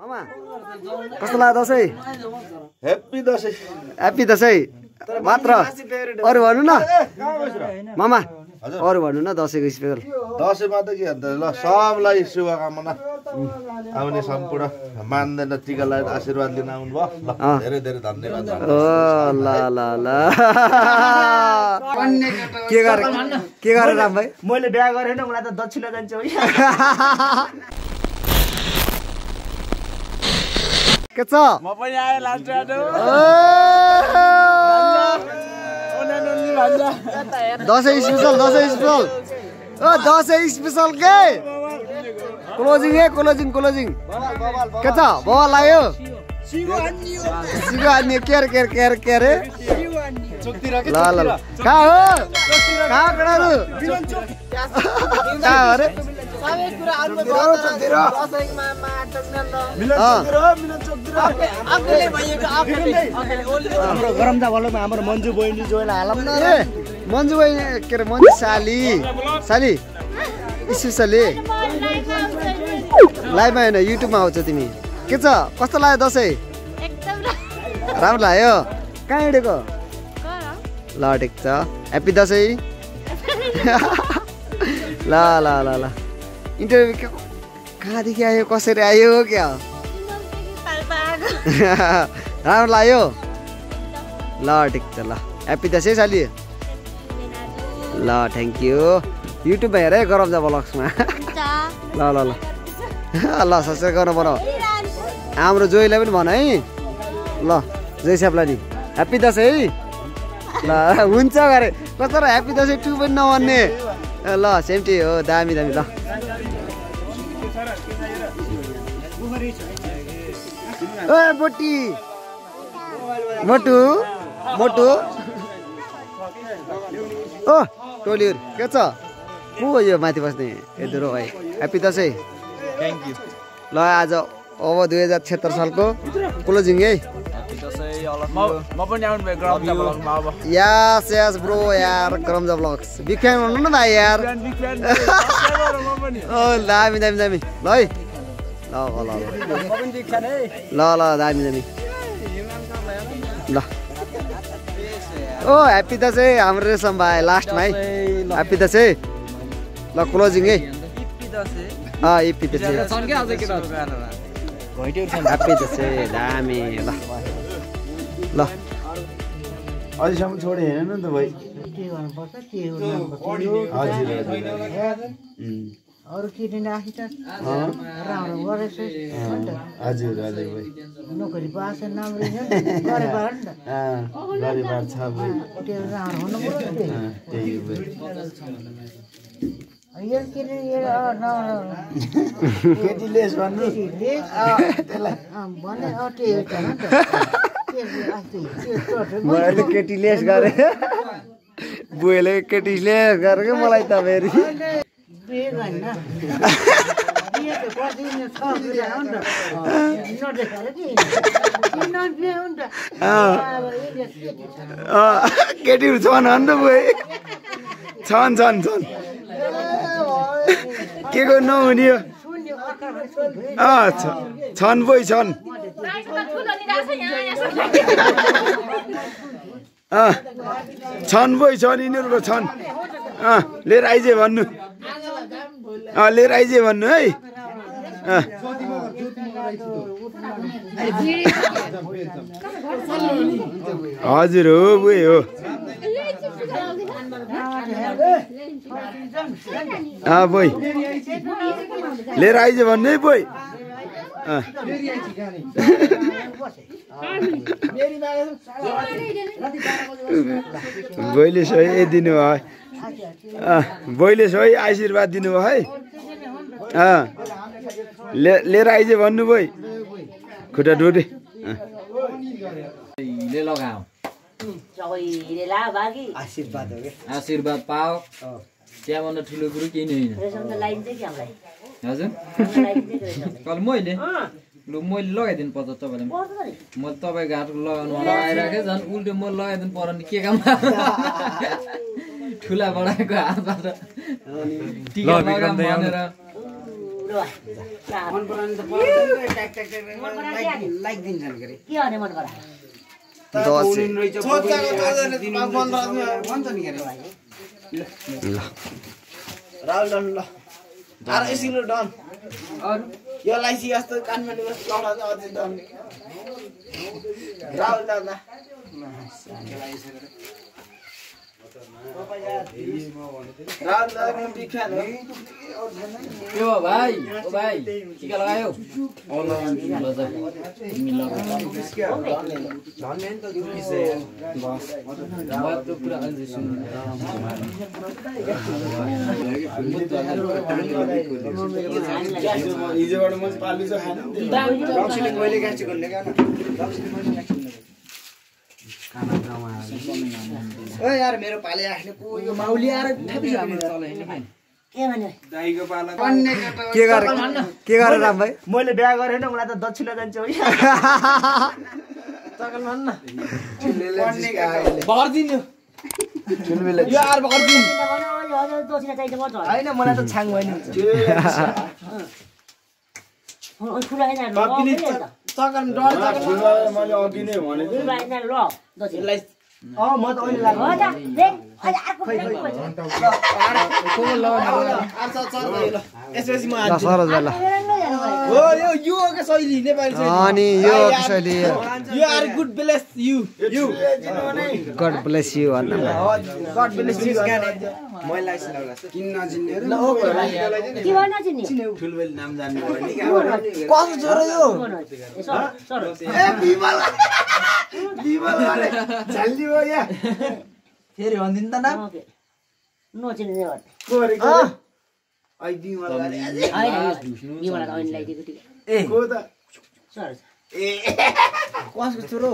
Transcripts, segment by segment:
मामा। कस्तो लाग्यो दसैँ? हेप्पी दसैँ। ह्याप्पी दसैँ। मात्र। अरू भन्नु न। मामा। अरू भन्नु न दसैँको स्पेसल दसैँमा त के अन्त? ल सबलाई शुभकामना। आउने सम्पूर्ण मान्दैन टिका लगाएर आशीर्वाद लिन आउनुभयो। ल अँ। धेरै धेरै धन्यवाद। ओ ल ल ल। के गरे के गरे राम भाइ? मैले बिहा गरेन मलाई त दक्षिणा जान्छ है के छ। म पनि आएँ last Dashain special Dashain special. ओ दसैँ स्पेसल के? क्लोजिङ है क्लोजिङ क्लोजिङ के छ? बाबा लाग्यो? सिगो हान्ने के अरे के अरे के अरे के अरे ल ल ल। कहाँ हो? कहाँ कहाँ हो अरे हाम्रो गरम चावलमा हाम्रो मन्जु बहिनी जोइला हालौँ न मन्जु बहिनी के अरे मन्जु साली साली स्पेसली लाइभमा होइन युट्युबमा आउँछ तिमी के छ कस्तो लाग्यो दसैँ? एकदम राम्रो लाग्यो। कहाँ हिँडेको? ल ठिक छ। ह्याप्पी दसैँ। ल ल ल ल। इन्टरभ्यू के कहाँदेखि आयो कसरी आयो क्या राम्रो लाग्यो ल ठिक छ ल ह्याप्पी दसैँ साली ल थ्याङ्क यू युट्युबमा हेर है गरम जा ब्लग्समा ल ल ल ल सब्सक्राइब गर्नु बनाऊ हाम्रो जोइलाई पनि भन है ल जय स्यापलाई नि ह्याप्पी दसैँ है ल हुन्छ गरे कस्तो ह्याप्पी दसैँ टु पनि नभन्ने ल सेम्टी हो दामी दामी ल ओ बोटी मोटु मोटु। ओ टोलीहरू के छ? को हो यो माथि बस्ने यदुरो भाइ। ह्याप्पी दसैँ थ्याङ्क यू ल आज अब दुई हजार छत्तर सालको। क्लोजिङ है यास यास ब्रो यार गरमजा ब्लग्स बिग फ्यान भन्नु न भाइ यार। ओ दामी दामी दामी। ल है। ल ल ल ल। ल ल दामी दामी। ल। ओ ह्याप्पी दसैँ हाम्रो रेसम भाइ लास्टमा है ह्याप्पी दसैँ ल। क्लोजिङ है। अँ इपी दसैँ ह्याप्पी दसैँ दामी ल। ल। अहिलेसम्म छोडे हेरेन नि त भाइ। अरू किनेर त? राम्रो गरेछ। हजुर हजुर भाइ। नोकरी राम्रो छ त्यो राम्रो हुनु त्यही भाइ। केटीले यस भन्नु। भने मैले केटी लेस गरेँ। बुवेले केटी लेस गरेको मलाई त फेरि। गर्न केटीहरू छन् हो नि त छन् छन् छन्। के को नहुने हो? छन् बोइ छन्। छन् बोइ छन् यिनीहरूको छन् अँ लिएर आइजे भन्नु अँ लिएर आइजे भन्नु है हजुर हो बुए हो अँ बोइ लिएर आइज भन्नु है बोइ अँ बोइले सही दिनु भयो। अँ बोइले सही आशीर्वाद दिनुभयो है। अँ ले लिएर आइज भन्नु बोइ। खुट्टा लगाऊ। आशीर्वाद हो पाओ त्यहाँभन्दा ठुलो कुरो केही नै होइन। हजुर। कल मैले? लु मैले लगाइदिनु पर्छ तपाईँलाई। मैले तपाईँको हात लगाउनु लगाइराखेँ झन् उल्टो म लगाइदिनु पर्यो भने के काम ठुला बडाको हातबाट। टिका लगाऊँ भनेर। मन पराउने त पर्दैन, ट्याक ट्याक ट्याक ट्याक लाइक लाइक दिन्छन् के अरे के भने मन परा दस उनीहरू रहेछ, भन्छ नि के अरे ल राहुल डन डन यो लाइसी जस्तो लडा चाहिँ अझै डन राहुल डन भाइ ओ भाइ टिका लगायो सुन्नु। हिजोबाट म चाहिँ पालु चाहिँ खानु कहिले ओ यार मेरो पाले आख्ने को यो माउली आएर ठ्यापिस के गरे के गरे राम भाइ मैले बिहा गरेँ होइन मलाई त दक्षिणा जान्छ होइन मलाई त छाङ भयो नि ठुलो होइन कपिनी सकल डर छ मैले यो शैली शैली अनि यो कसैले you are good bless you भन्न। कसो छोरो ए, बिमल। बिमल झल्ली हो या? फेरि भनिदिनु त कसको छोरो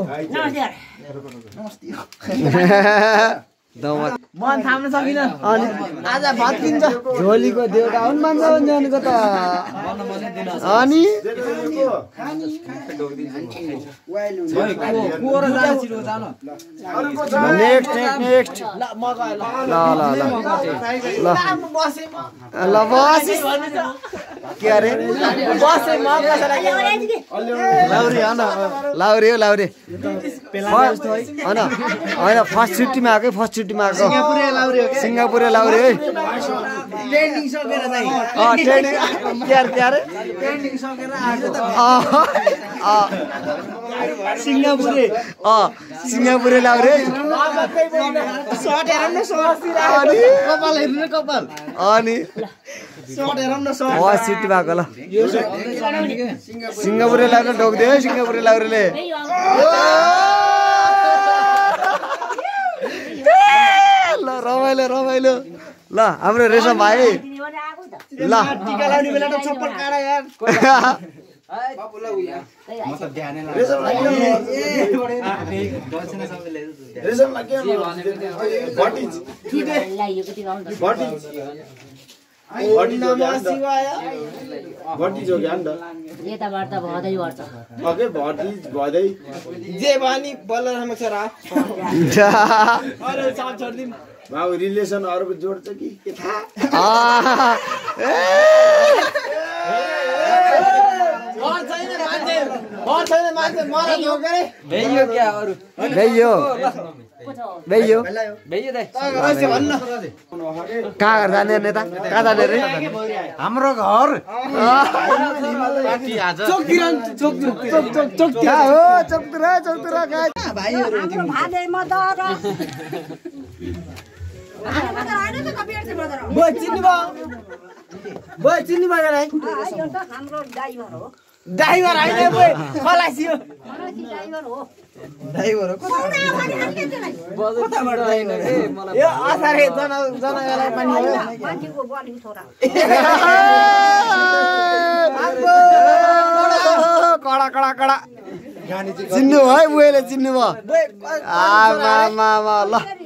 नमस्ते मन थाम्न सकिन। अनि आज भात किन्छ झोलीको देउका हुन् मान्छ भने अनिको त। अनि? नेक्स्ट नेक्स्ट ल ल ल ल। ल ल बसे। म ल बस के अरे? लाउरे होइन लाउरे हो लाउरे। होइन होइन फर्स्ट छुट्टीमा आएको फर्स्ट छुट्टीमा आएको। सिङ्गापुरे लाउरे है सिङ्गापुरे। अँ सिङ्गापुरे लाउरे अनि? कपाल हेर्नु न कपाल। अनि? सर्ट हेरौँ न सर्ट फर्स्ट छुट्टी भएको ल। सिङ्गापुरे लाउरे ढोक्दियो है सिङ्गापुरे लाउरेले रमाइलो रमाइलो। ल हाम्रो रेशम भाइ। ल। यताबाट त भदै जे भनी बल्ल राम्रो छोरा अरे साथ छोडिदिउँ भाउ रिलेसन अरूको जोड्छ कि के थाहा घर घर कहाँ जाने नेता कहाँ जाने रे हाम्रो घर चोकतिर चोक चिन्नु भयो चिन्नु भयो राई ड्राइभर होइन खलासी हो ड्राइभर हो कताबाट होइन यो असारे जना जनागालाई पानी हो कडा कडा कडा चिन्नु भयो बुवेले चिन्नु भयो ल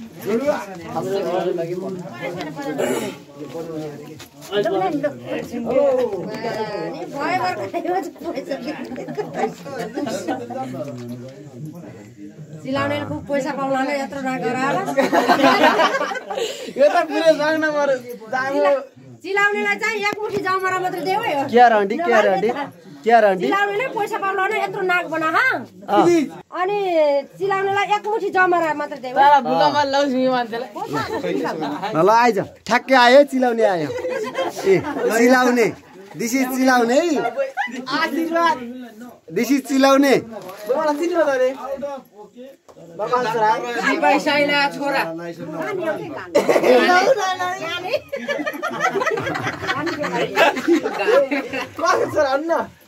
मलाई लैजानु यता आइज न भनेको सिलाउनेले खुब पैसा पाउनाले यत्रो नगर यो त पुरै जान्न मरो चिलाउनेलाई चाहिँ एक मुठी जमरा मात्रै देऊ है चिलाउनेले पैसा यत्रो नाक बना हा? अनि चिलाउनेलाई एक मुठी जमरा मात्रै ल आइज। ठ्याक्कै आयो चिलाउने आयो। ए चिलाउने। दिस इज चिलाउने। है आशीर्वाद। दिस इज चिलाउने। छोरा। छोरा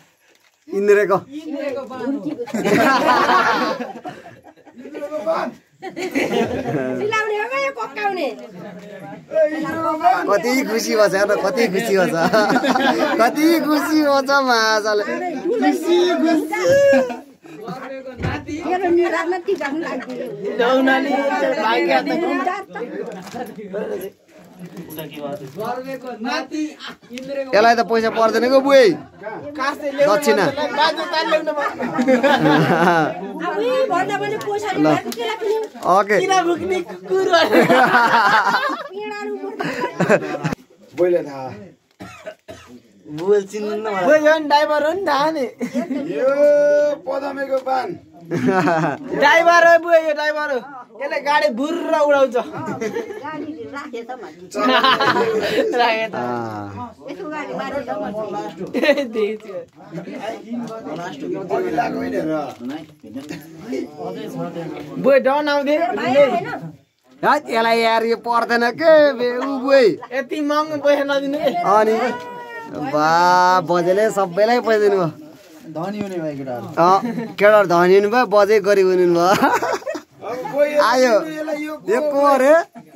इन्द्रेको कति खुसी भएछ हेर न, कति खुसी भएछ कति खुसी भएछ माछाले यसलाई त पैसा पर्दैन गो बुइ कास्दै दक्षिणा। पनि ओके। थाहा ड्राइभर हो नि थाहा नि। यो पदमेको पान। ड्राइभर हो बुवा यो ड्राइभर हो। यसले गाडी भुर्र उडाउँछ। यसलाई यार यो पर्दैन के बे उ बुइ यति महँगो पैसा नदिनु अनि बा बजेले सबैलाई पैसा दिनुभयो धनी हुने भाइ केटाहरू धनी बजे गरिब कोही आयो यो को अरे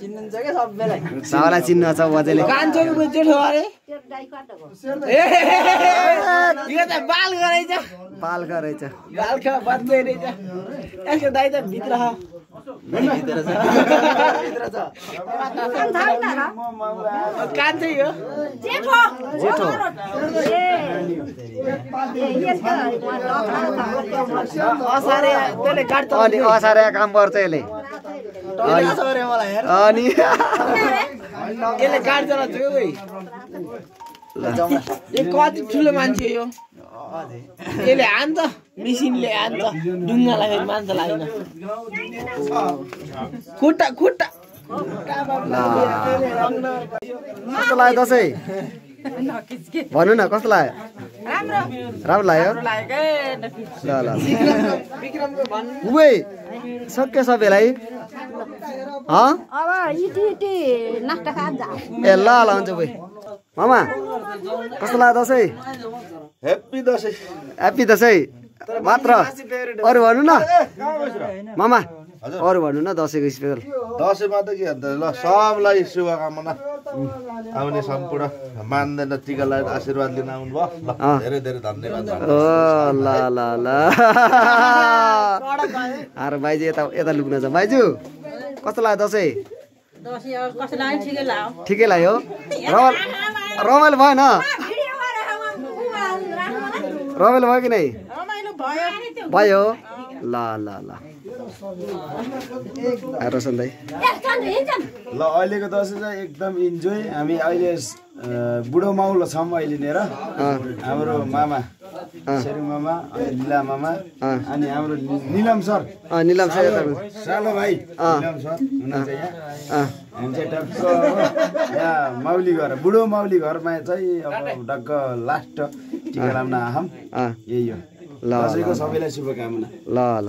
चिन्नुहुन्छ क्या सबैलाई। सबैलाई चिन्नु छ कान्छोको अरे ए यो त बाल गरेछ पाल्का रहेछ बाल खा बच्दै रहेछ यसको दाइ त भित्र छ। भित्र छ। भित्र छ। कान्छै हो। जेठो। जेठो। असारे त्यसले गाडी अनि असारे काम गर्छ यसले। अनि। यसले गाडी चलाउँछ क्या कोही? यो कति ठुलो मान्छे यो। यसले हान्छ मिसिनले हान्छ ढुङ्गालाई फेरि मान्छेलाई होइन खुट्टा खुट्टा। कस्तो लाग्यो दसैँ? भन्नु न कस्तो लाग्यो? राम्रो। लाग्यो? ल ल। उबै सक्यो सबैलाई? हँ? अब इटी इटी नास्ता खाएर जा ए ल ल हुन्छ उबै मामा कस्तो लाग्यो दसैँ? हेप्पी दसैँ। ह्याप्पी दसैँ। मात्र। अरू भन्नु न। मामा। अरू भन्नु न दसैँको स्पेसल दसैँमा त के अन्त ल सबलाई शुभकामना। आउने सम्पूर्ण मान्दैन टिका लगाएर आशीर्वाद लिन आउनुभयो। ल अँ। धेरै धेरै धन्यवाद। ल ल ल आएर बाइजू यता यता लुक्न छ बाइजू कस्तो लाग्यो दसैँ? ठिकै लाग्यो। रमाइलो रमाइलो भएन रमाइलो भयो कि नै? भयो। ल ल ल। रोशन दाई ल अहिलेको दसैँ चाहिँ एकदम इन्जोय। हामी अहिले बुढो माउलो छौँ अहिले र हाम्रो मामा सेरुङ मामा अनि लिला मामा। अनि हाम्रो निलम सर। निलम यता सालो भाइ। निलम सर हुनुहुन्छ यहाँ। हामी चाहिँ टक्क यहाँ माउली घर बुढो माउली घरमा चाहिँ अब टक्क लास्ट टिका लाउन आहम। यही हो। ल सबैलाई शुभकामना। ल ल।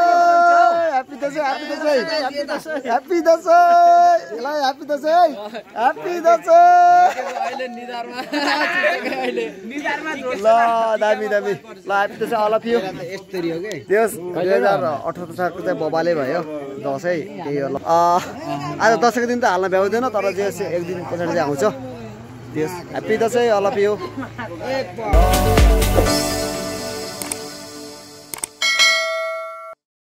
ह्याप्पी दसैँ ह्याप्पी दसैँ ल ह्याप्पी दसैँ ह्याप्पी दसैँ ल दामी दामी ल happy Dashain all of you त्यस दुई हजार अठार सालको चाहिँ बबाले भयो दसैँ त्यही हो ल अँ, आज दसैँको दिन त हाल्न भ्याउँदैन तर जे होस् एक दिन पछाडि चाहिँ आउँछ त्यस happy Dashain all of you